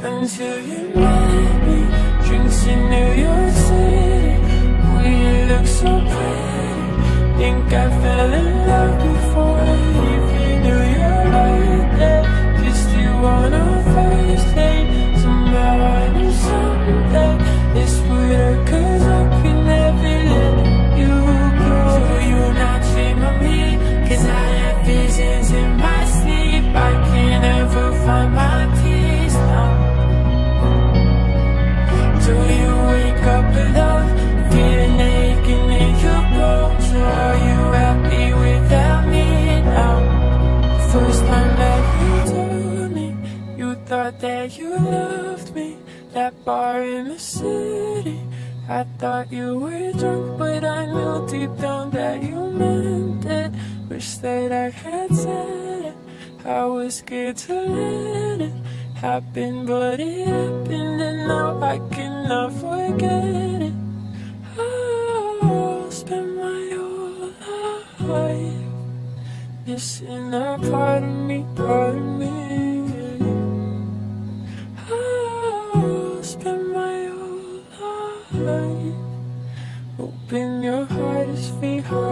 until you met me. Drinks in New York City, we look so pretty. Think I fell in love before I even knew your birthday. Kissed you on our first date. Somehow I knew someday this would 'cause I could never let you go. So you not shame on me, 'cause I You told me you thought that you loved me. That bar in the city. I thought you were drunk, but I knew deep down that you meant it. Wish that I had said it. I was scared to let it happen, but it happened, and now I cannot forget it. I'll spend my whole life missing a part of me, part of me. I'll spend my whole life hoping your heart is behind.